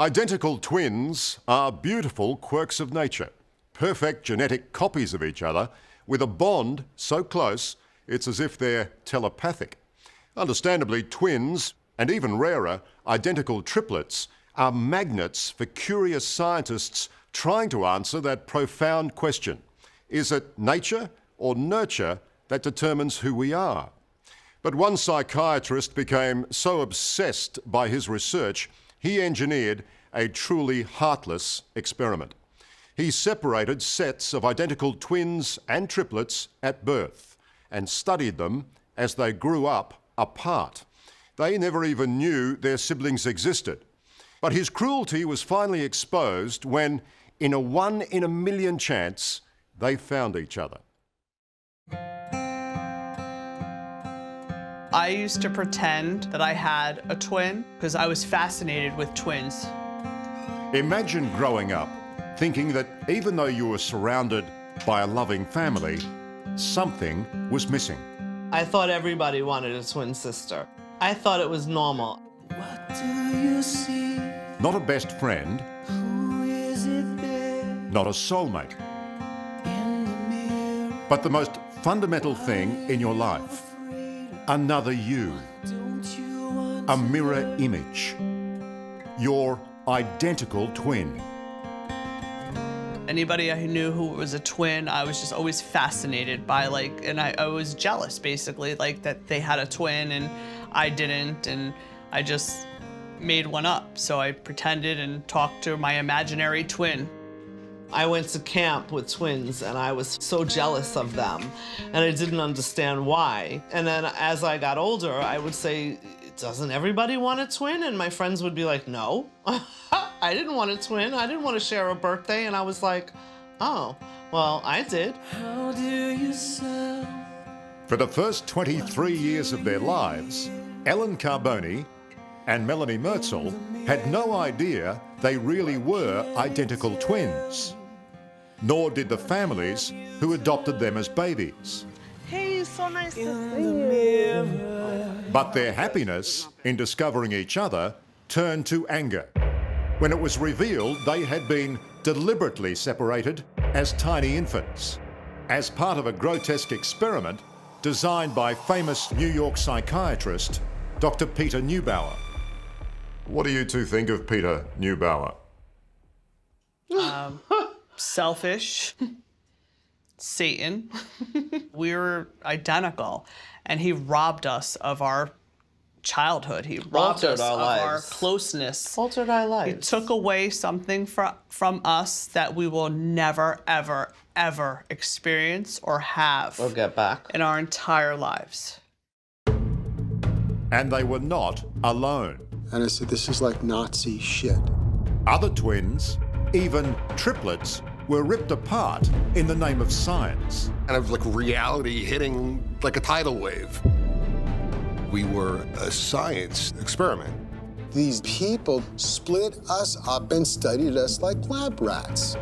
Identical twins are beautiful quirks of nature, perfect genetic copies of each other, with a bond so close it's as if they're telepathic. Understandably, twins, and even rarer, identical triplets, are magnets for curious scientists trying to answer that profound question Is it nature or nurture that determines who we are? But one psychiatrist became so obsessed by his research, he engineered a truly heartless experiment. He separated sets of identical twins and triplets at birth and studied them as they grew up apart. They never even knew their siblings existed. But his cruelty was finally exposed when, in a one in a million chance, they found each other. I used to pretend that I had a twin because I was fascinated with twins. Imagine growing up thinking that even though you were surrounded by a loving family, something was missing. I thought everybody wanted a twin sister. I thought it was normal. What do you see? Not a best friend. Who is it there? Not a soulmate. The but the most fundamental thing in your life. Another you. A mirror image. Your identical twin anybody I knew who was a twin, I was just always fascinated by like, and I, I was jealous basically, like that they had a twin and I didn't, and I just made one up. So I pretended and talked to my imaginary twin. I went to camp with twins and I was so jealous of them and I didn't understand why. And then as I got older, I would say, doesn't everybody want a twin? And my friends would be like, no. I didn't want a twin. I didn't want to share a birthday. And I was like, oh, well, I did. For the first 23 years of their lives, Ellen Carboni and Melanie Mertzel had no idea they really were identical twins. Nor did the families who adopted them as babies. Hey, so nice to see you. But their happiness in discovering each other turned to anger when it was revealed they had been deliberately separated as tiny infants, as part of a grotesque experiment designed by famous New York psychiatrist Dr. Peter Neubauer. What do you two think of Peter Neubauer? Um, selfish, Satan. we were identical, and he robbed us of our childhood. He robbed us our of lives. our closeness. Altered our lives. He took away something from from us that we will never, ever, ever experience or have. Or get back. In our entire lives. And they were not alone. And I said, this is like Nazi shit. Other twins, even triplets, were ripped apart in the name of science. Kind of like reality hitting like a tidal wave. We were a science experiment. These people split us up and studied us like lab rats.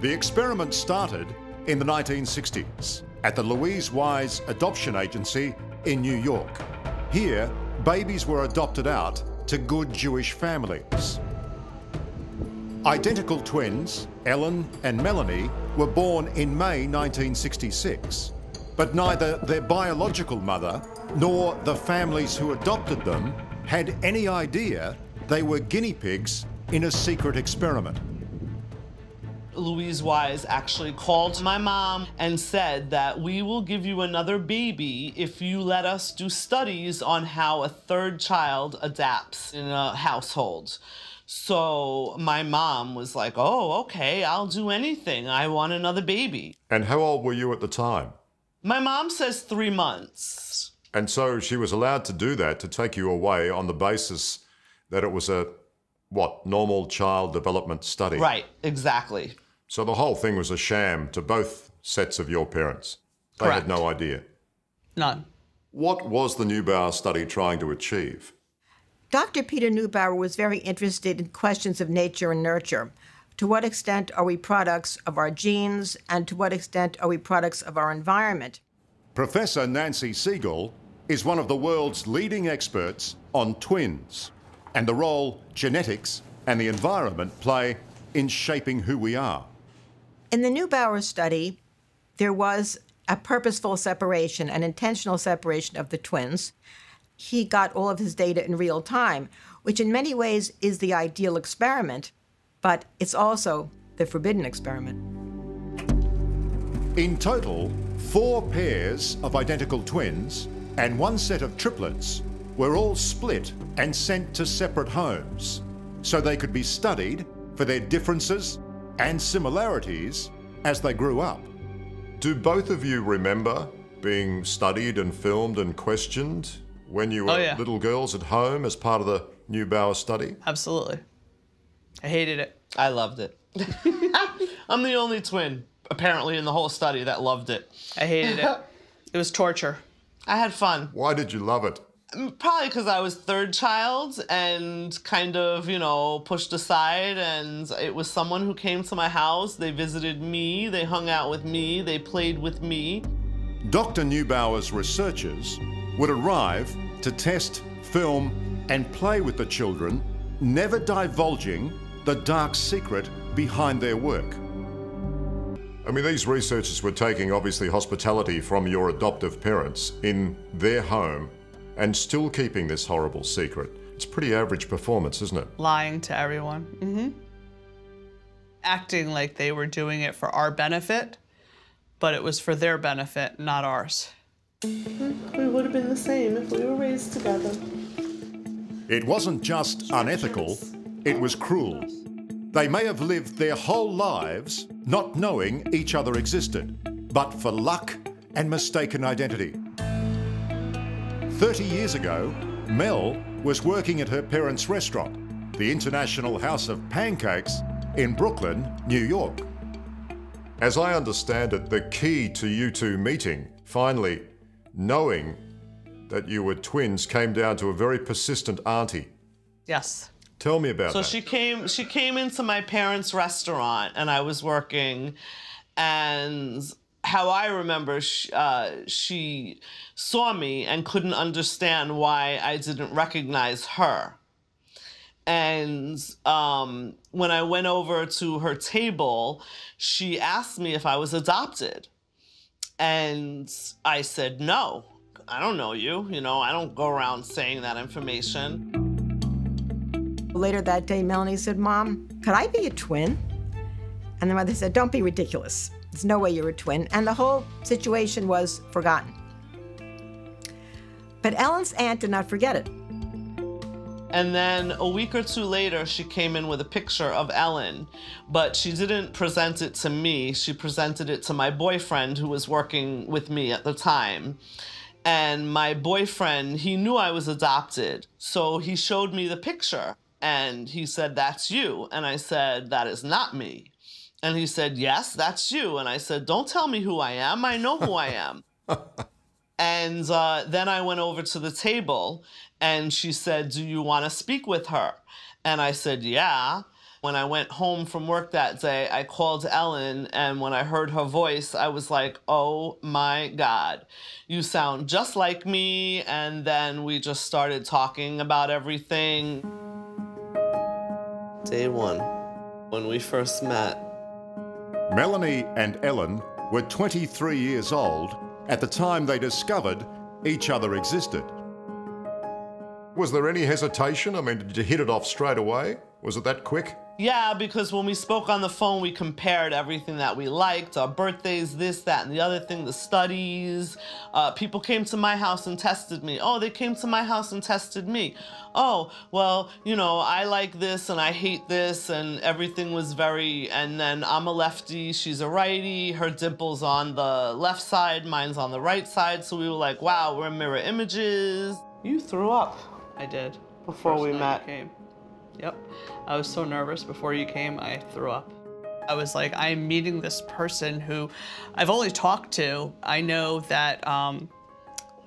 The experiment started in the 1960s at the Louise Wise Adoption Agency in New York. Here, babies were adopted out to good Jewish families. Identical twins, Ellen and Melanie, were born in May 1966. But neither their biological mother nor the families who adopted them had any idea they were guinea pigs in a secret experiment. Louise Wise actually called my mom and said that we will give you another baby if you let us do studies on how a third child adapts in a household. So my mom was like, oh, okay, I'll do anything. I want another baby. And how old were you at the time? My mom says three months. And so she was allowed to do that to take you away on the basis that it was a, what, normal child development study? Right, exactly. So the whole thing was a sham to both sets of your parents. They Correct. had no idea. None. What was the Neubauer study trying to achieve? Dr. Peter Neubauer was very interested in questions of nature and nurture. To what extent are we products of our genes, and to what extent are we products of our environment? Professor Nancy Segal is one of the world's leading experts on twins. and the role genetics and the environment play in shaping who we are. In the Neubauer study, there was a purposeful separation, an intentional separation of the twins. He got all of his data in real time, which in many ways is the ideal experiment, but it's also the forbidden experiment. In total, four pairs of identical twins and one set of triplets were all split and sent to separate homes so they could be studied for their differences and similarities as they grew up. Do both of you remember being studied and filmed and questioned when you oh, were Oh, yeah. little girls at home as part of the New Neubauer study? Absolutely. I hated it. I loved it. I'm the only twin, apparently, in the whole study that loved it. I hated it. It was torture. I had fun. Why did you love it? Mm, probably because I was third child and kind of, you know, pushed aside. And it was someone who came to my house. They visited me, they hung out with me, they played with me. Dr. Neubauer's researchers would arrive to test, film, and play with the children, never divulging the dark secret behind their work. I mean, these researchers were taking obviously hospitality from your adoptive parents in their home and still keeping this horrible secret. It's pretty average performance, isn't it? Lying to everyone. hmm Acting like they were doing it for our benefit, but it was for their benefit, not ours. We would have been the same if we were raised together. It wasn't just unethical, it was cruel. They may have lived their whole lives not knowing each other existed, but for luck and mistaken identity. 30 years ago, Mel was working at her parents' restaurant, the International House of Pancakes, in Brooklyn, New York. As I understand it, the key to you two meeting, finally knowing that you were twins, came down to a very persistent auntie. Yes. Tell me about So that. she came she came into my parents' restaurant and I was working and how I remember she, uh, she saw me and couldn't understand why I didn't recognize her. And um, when I went over to her table, she asked me if I was adopted. And I said, no, I don't know you. You know, I don't go around saying that information. Later that day, Melanie said, Mom, could I be a twin? And the mother said, Don't be ridiculous. There's no way you're a twin. And the whole situation was forgotten. But Ellen's aunt did not forget it. And then a week or two later, she came in with a picture of Ellen, but she didn't present it to me. She presented it to my boyfriend who was working with me at the time. And my boyfriend, he knew I was adopted. So he showed me the picture and he said, That's you. And I said, That is not me. And he said, Yes, that's you. And I said, Don't tell me who I am. I know who I am. And uh, then I went over to the table and she said, Do you want to speak with her? And I said, Yeah. When I went home from work that day, I called Ellen, and when I heard her voice, I was like, Oh my God, you sound just like me. And then we just started talking about everything. Day one, when we first met, Melanie and Ellen were 23 years old at the time they discovered each other existed. Was there any hesitation? I mean, did you hit it off straight away? Was it that quick? Yeah, because when we spoke on the phone, we compared everything that we liked our birthdays, this, that, and the other thing, the studies. Uh, people came to my house and tested me. Oh, they came to my house and tested me. Oh, well, you know, I like this and I hate this, and everything was very. And then I'm a lefty, she's a righty. Her dimple's on the left side, mine's on the right side. So we were like, wow, we're mirror images. You threw up. I did. Before First we met. Came. Yep. I was so nervous before you came, I threw up. I was like, I'm meeting this person who I've only talked to. I know that, um,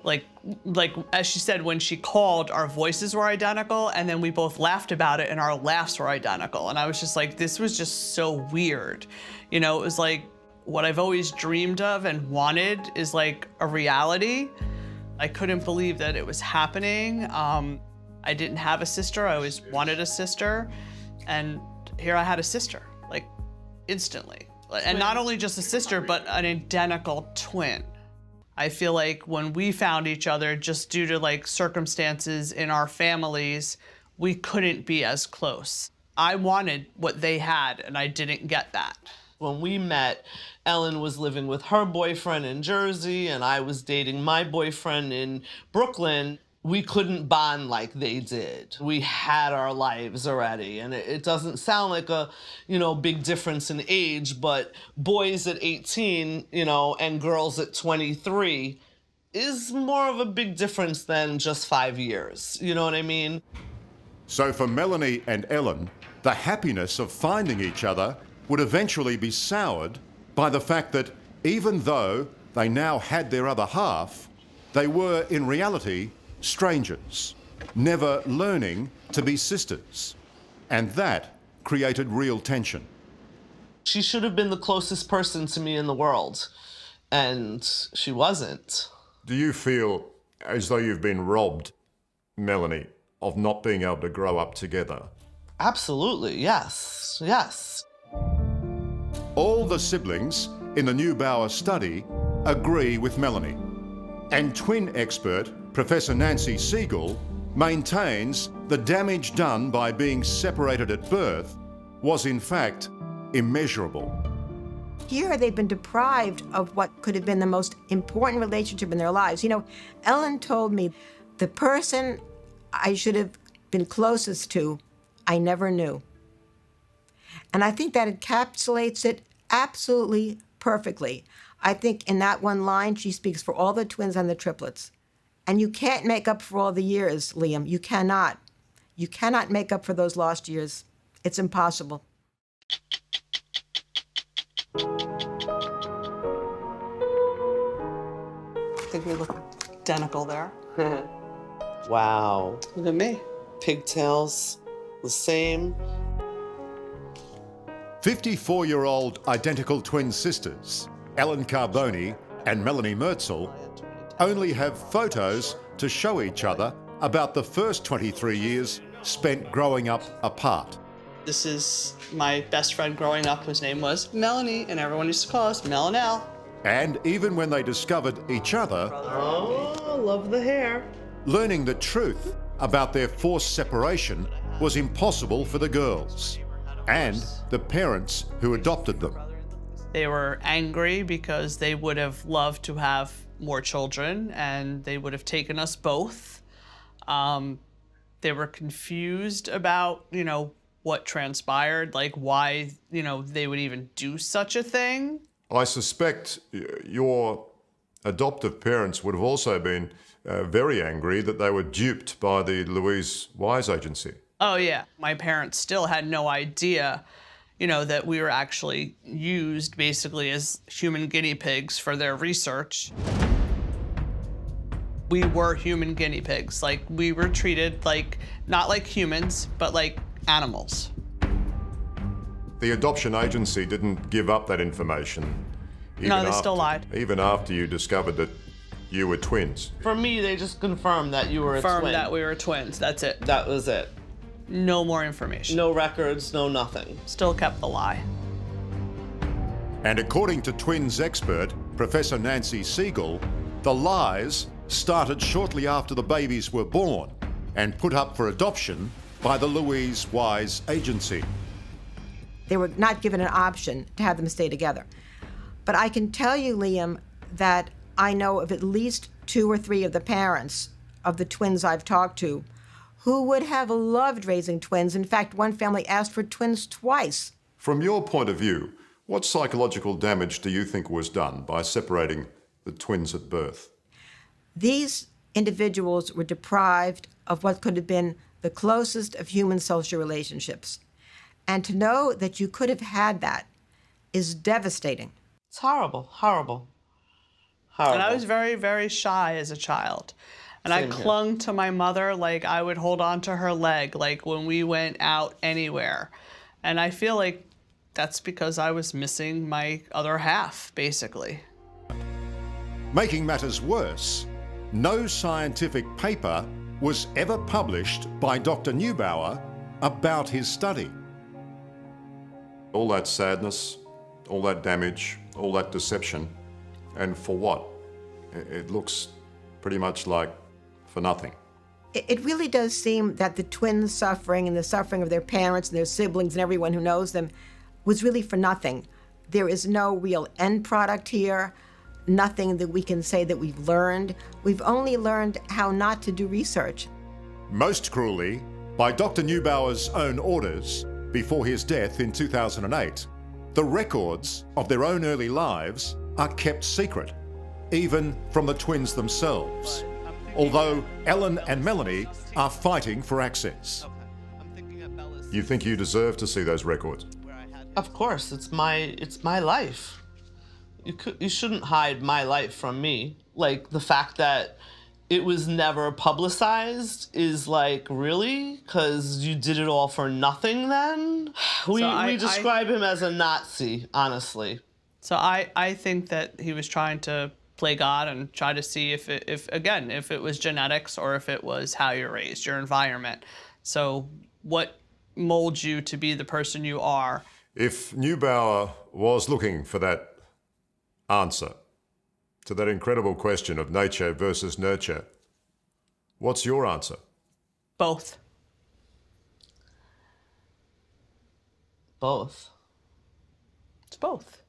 like, like as she said, when she called, our voices were identical, and then we both laughed about it, and our laughs were identical. And I was just like, this was just so weird. You know, it was like what I've always dreamed of and wanted is like a reality. I couldn't believe that it was happening. Um, I didn't have a sister. I always wanted a sister. And here I had a sister, like instantly. And not only just a sister, but an identical twin. I feel like when we found each other, just due to like circumstances in our families, we couldn't be as close. I wanted what they had, and I didn't get that. When we met, Ellen was living with her boyfriend in Jersey, and I was dating my boyfriend in Brooklyn. We couldn't bond like they did. We had our lives already, and it, it doesn't sound like a, you know, big difference in age, but boys at 18, you know, and girls at 23 is more of a big difference than just five years. You know what I mean? So for Melanie and Ellen, the happiness of finding each other would eventually be soured by the fact that even though they now had their other half, they were in reality strangers, never learning to be sisters. And that created real tension. She should have been the closest person to me in the world, and she wasn't. Do you feel as though you've been robbed, Melanie, of not being able to grow up together? Absolutely, yes, yes. All the siblings in the Neubauer study agree with Melanie. And twin expert Professor Nancy Segal maintains the damage done by being separated at birth was in fact immeasurable. Here they've been deprived of what could have been the most important relationship in their lives. You know, Ellen told me the person I should have been closest to, I never knew. And I think that encapsulates it absolutely perfectly. I think in that one line, she speaks for all the twins and the triplets. And you can't make up for all the years, Liam. You cannot. You cannot make up for those lost years. It's impossible. I think we look identical there. Wow. Look at me. Pigtails, the same. 54 year old identical twin sisters, Ellen Carboni and Melanie Mertzel, only have photos to show each other about the first 23 years spent growing up apart. This is my best friend growing up, whose name was Melanie, and everyone used to call us Mel and Elle. And even when they discovered each other, Oh, love the hair. learning the truth about their forced separation was impossible for the girls and the parents who adopted them. They were angry because they would have loved to have more children and they would have taken us both. Um, they were confused about, you know, what transpired, like why, you know, they would even do such a thing. I suspect your adoptive parents would have also been uh, very angry that they were duped by the Louise Wise agency. Oh yeah, my parents still had no idea, you know, that we were actually used basically as human guinea pigs for their research. We were human guinea pigs. Like we were treated like not like humans, but like animals. The adoption agency didn't give up that information. No, they after- still lied. Even after you discovered that you were twins. For me, they just confirmed that you were a Confirmed that we were twins. That's it. that was it. No more information. No records, no nothing. Still kept the lie. And according to twins expert Professor Nancy Segal, the lies started shortly after the babies were born and put up for adoption by the Louise Wise agency. They were not given an option to have them stay together. But I can tell you, Liam, that I know of at least two or three of the parents of the twins I've talked to who would have loved raising twins. In fact, one family asked for twins twice. From your point of view, what psychological damage do you think was done by separating the twins at birth? These individuals were deprived of what could have been the closest of human social relationships. And to know that you could have had that is devastating. It's horrible, horrible, horrible. And I was very, very shy as a child. And Same I here. clung to my mother like I would hold on to her leg, like when we went out anywhere. And I feel like that's because I was missing my other half, basically. Making matters worse, no scientific paper was ever published by Dr. Neubauer about his study. All that sadness, all that damage, all that deception, and for what? It looks pretty much like for nothing. It really does seem that the twins' suffering and the suffering of their parents and their siblings and everyone who knows them was really for nothing. There is no real end product here, nothing that we can say that we've learned. We've only learned how not to do research. Most cruelly, by Dr. Neubauer's own orders, before his death in 2008, the records of their own early lives are kept secret, even from the twins themselves. Although Ellen and Melanie are fighting for access. You think you deserve to see those records? Of course, it's my it's my life. You could you shouldn't hide my life from me. Like the fact that it was never publicized is like really because you did it all for nothing then we, So I- we I- describe him as a nazi honestly So I, I think that he was trying to play God and try to see if it, if again if it was genetics or if it was how you're raised, your environment. So what molds you to be the person you are? If Neubauer was looking for that answer to that incredible question of nature versus nurture, what's your answer? Both. both It's both.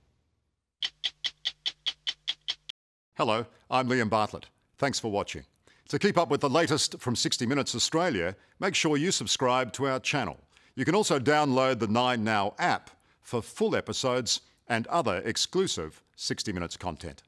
Hello, I'm Liam Bartlett. Thanks for watching. To keep up with the latest from 60 Minutes Australia, make sure you subscribe to our channel. You can also download the 9Now app for full episodes and other exclusive 60 Minutes content.